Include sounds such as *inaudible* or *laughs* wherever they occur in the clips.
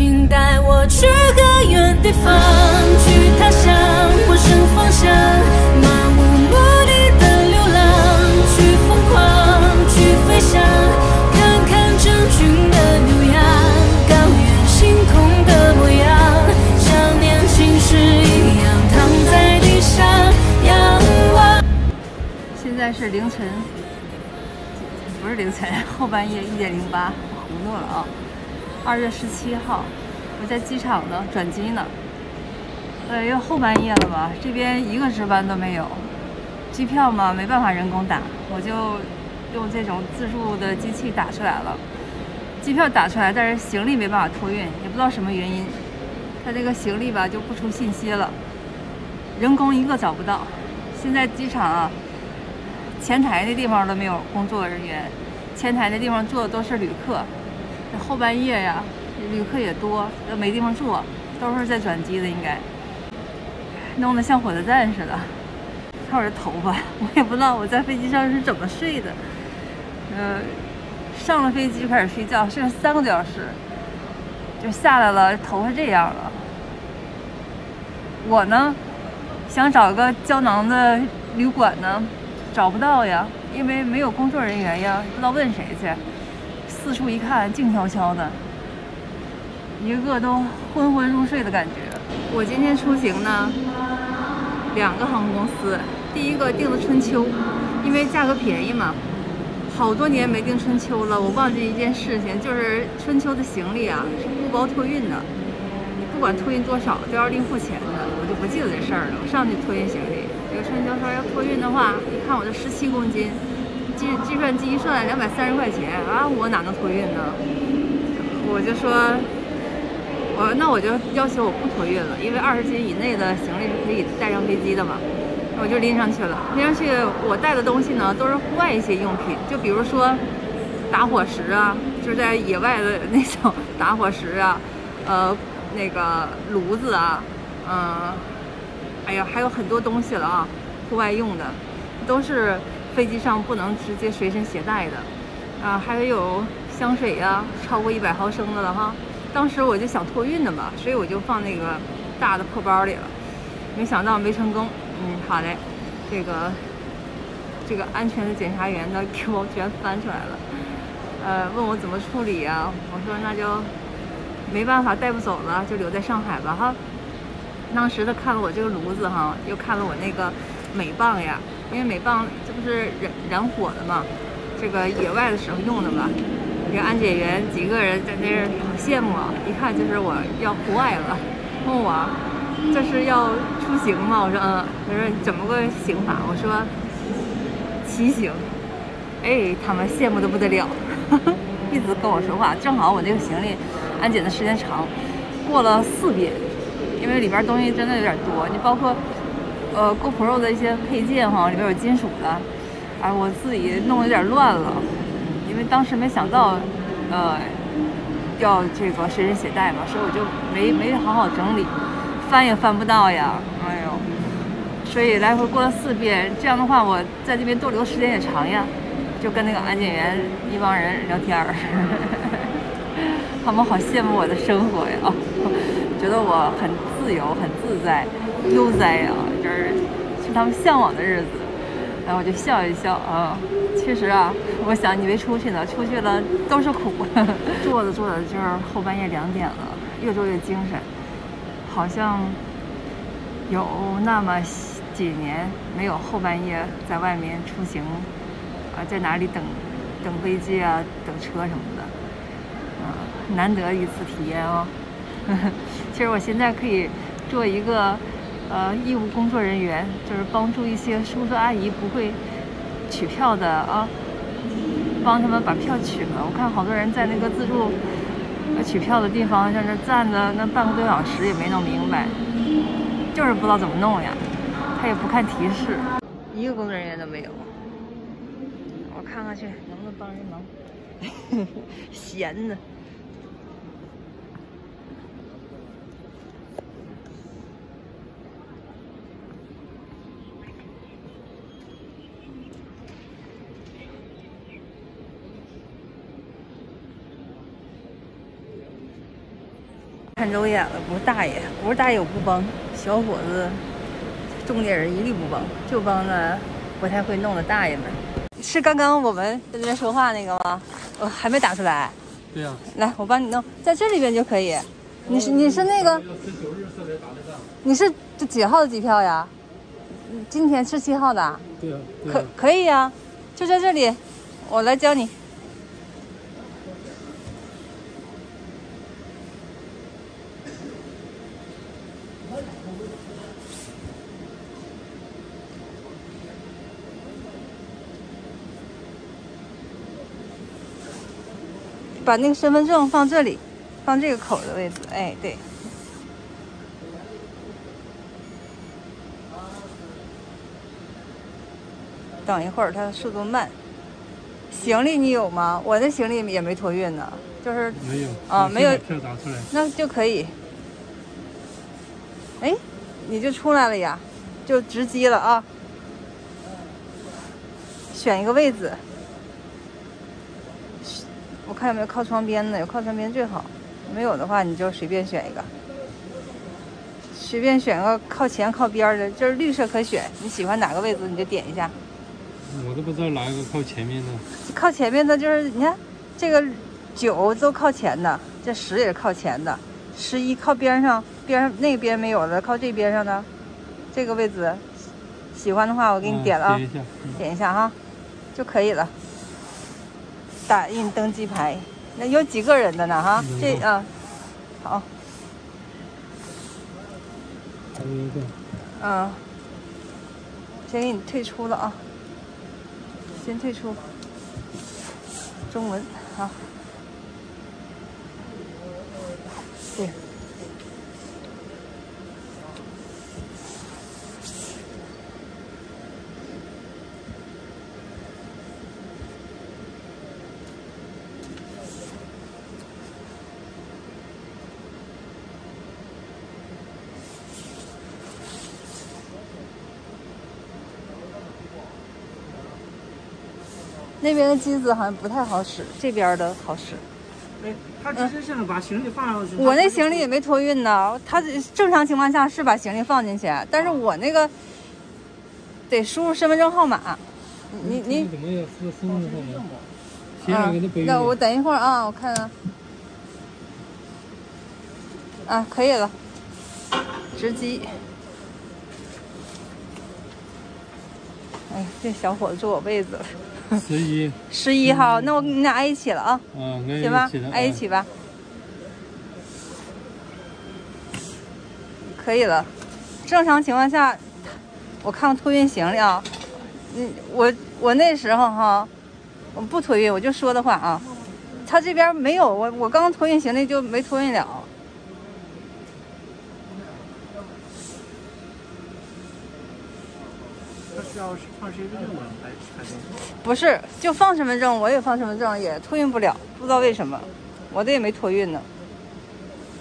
请带我去个远地方，去他乡，陌生方向，漫无目的的流浪，去疯狂，去飞翔，看看成群的牛羊，高原星空的模样，像年轻时一样躺在地上仰望。现在是凌晨，不是凌晨，后半夜一点零八，糊涂了啊！二月十七号，我在机场呢，转机呢。哎呦，后半夜了吧？这边一个值班都没有。机票嘛，没办法人工打，我就用这种自助的机器打出来了。机票打出来，但是行李没办法托运，也不知道什么原因，他这个行李吧就不出信息了，人工一个找不到。现在机场啊。前台那地方都没有工作人员，前台那地方坐的都是旅客。这后半夜呀，旅客也多，没地方坐，都是在转机的，应该弄得像火车站似的。看我这头发，*laughs* 我也不知道我在飞机上是怎么睡的。呃，上了飞机就开始睡觉，睡了三个多小时，就下来了，头发这样了。我呢，想找个胶囊的旅馆呢。找不到呀，因为没有工作人员呀，不知道问谁去。四处一看，静悄悄的，一个个都昏昏入睡的感觉。我今天出行呢，两个航空公司，第一个订的春秋，因为价格便宜嘛。好多年没订春秋了，我忘记一件事情，就是春秋的行李啊是不包托运的，你不管托运多少都要另付钱的，我就不记得这事儿了。我上去托运行李。这个春秋说要托运的话，一看我这十七公斤，计计算机一算两百三十块钱啊，我哪能托运呢？我就说，我那我就要求我不托运了，因为二十斤以内的行李是可以带上飞机的嘛。我就拎上去了，拎上去我带的东西呢都是户外一些用品，就比如说打火石啊，就是在野外的那种 *laughs* 打火石啊，呃，那个炉子啊，嗯。哎呀，还有很多东西了啊，户外用的，都是飞机上不能直接随身携带的，啊，还有香水呀，超过一百毫升的了哈。当时我就想托运的嘛，所以我就放那个大的破包里了，没想到没成功。嗯，好嘞，这个这个安全的检查员呢，*laughs* 给我全翻出来了，呃，问我怎么处理呀？我说那就没办法，带不走了，就留在上海吧哈。当时他看了我这个炉子哈，又看了我那个镁棒呀，因为镁棒这不是燃燃火的嘛，这个野外的时候用的嘛。这个安检员几个人在那儿好羡慕啊，一看就是我要户外了，问我这是要出行吗？我说嗯，他说怎么个行法？我说骑行。哎，他们羡慕的不得了，*laughs* 一直跟我说话。正好我这个行李安检的时间长，过了四遍。因为里边东西真的有点多，你包括，呃，GoPro 的一些配件哈，里边有金属的，哎，我自己弄有点乱了，因为当时没想到，呃，要这个随身携带嘛，所以我就没没好好整理，翻也翻不到呀，哎呦，所以来回过了四遍，这样的话我在这边逗留时间也长呀，就跟那个安检员一帮人聊天儿，*laughs* 他们好羡慕我的生活呀，*laughs* 觉得我很。自由很自在，悠哉啊，就是是他们向往的日子。然后我就笑一笑啊，其实啊，我想你没出去呢，出去了都是苦。*laughs* 坐着坐着就是后半夜两点了，越坐越精神，好像有那么几年没有后半夜在外面出行啊，在哪里等等飞机啊，等车什么的，啊，难得一次体验哦。*laughs* 其实我现在可以做一个呃义务工作人员，就是帮助一些叔叔阿姨不会取票的啊，帮他们把票取了。我看好多人在那个自助取票的地方，在那站着那半个多小时也没弄明白，就是不知道怎么弄呀。他也不看提示，一个工作人员都没有。我看看去，能不能帮人忙？*laughs* 闲的。看走眼了，不是大爷，不是大爷我不帮，小伙子，中年人一律不帮，就帮那不太会弄的大爷们。是刚刚我们在这边说话那个吗？我还没打出来。对呀、来，我帮你弄，在这里边就可以。你是你是那个。你是这几号的机票呀？嗯今天是七号的啊，对呀、对可、可以呀、就在这里，我来教你。把那个身份证放这里，放这个口的位置。哎，对。等一会儿，它速度慢。行李你有吗？我的行李也没托运呢，就是没有啊没有票打出来。那就可以。哎，你就出来了呀，就直机了啊。选一个位置，我看有没有靠窗边的，有靠窗边最好。没有的话，你就随便选一个，随便选个靠前靠边的，就是绿色可选，你喜欢哪个位置你就点一下。我都不知道哪一个靠前面的。靠前面的就是你看，这个九都靠前的，这十也是靠前的，十一靠边上，边上那边没有的，靠这边上的这个位置，喜欢的话我给你点了啊，点一下。嗯点一下哈，就可以了。打印登机牌，那有几个人的呢哈？这啊，好，还有一个，嗯，先给你退出了啊，先退出。中文好。对。那边的机子好像不太好使，这边的好使。哎，他只是想把行李放上去。我那行李也没托运呢，他正常情况下是把行李放进去，但是我那个得输入身份证号码。你你怎么也是身份证那我等一会儿啊，我看看。啊，可以了，直机。哎，这小伙子坐我位子了。十一。十一号，那我跟你俩挨一起了啊，嗯，行吧挨一起吧。可以了，正常情况下，我看看托运行李啊，嗯，我我那时候哈，我不托运，我就说的话啊，他这边没有，我我刚托运行李就没托运了。他是要放身份证吗？还？不是，就放身份证，我也放身份证，也托运不了，不知道为什么，我的也没托运呢。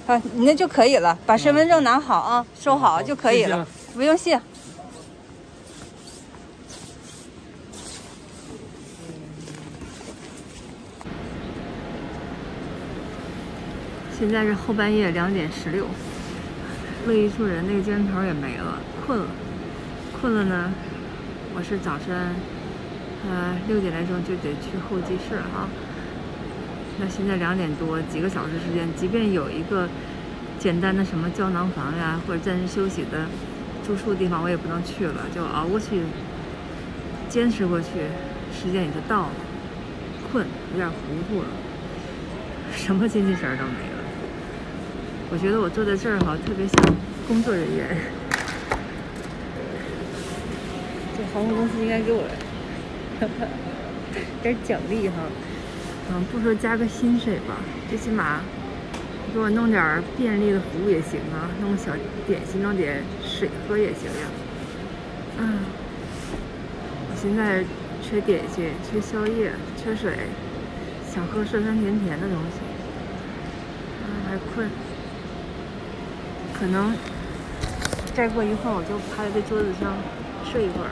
啊，你那就可以了，把身份证拿好啊，收好好就可以了不用谢。现在是后半夜两点十六，乐一处人那个接头也没了，困了，困了呢。我是早晨，呃，六点来钟就得去候机室哈。那现在两点多，几个小时时间，即便有一个简单的什么胶囊房呀，或者暂时休息的住宿地方，我也不能去了，就熬过去，坚持过去，时间也就到了。困，有点糊涂了，什么精气神都没了。我觉得我坐在这儿哈，特别像工作人员。这航空公司应该给我 *laughs* 点奖励哈，嗯，不说加个薪水吧，最起码给我弄点便利的服务也行啊，弄小点心，弄点水喝也行呀。嗯，我现在缺点心，缺宵夜，缺水，想喝酸酸甜甜的东西，嗯，还困，可能再过一会儿我就趴在这桌子上睡一会儿。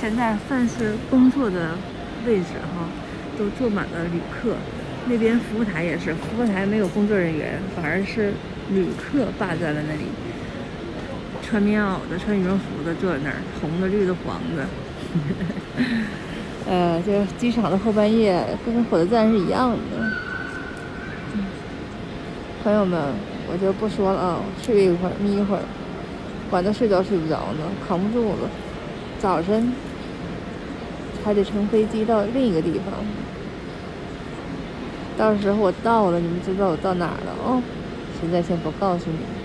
现在凡是工作的位置哈，都坐满了旅客，那边服务台也是，服务台没有工作人员，反而是旅客霸占了那里。穿棉袄的、穿羽绒服的坐在那儿，红的、绿的、黄的。*laughs* 呃，这机场的后半夜跟火车站是一样的。朋友们，我就不说了啊，睡一会儿，眯一会儿，管他睡着睡不着呢，扛不住了。早晨还得乘飞机到另一个地方。到时候我到了，你们知道我到哪儿了哦。现在先不告诉你。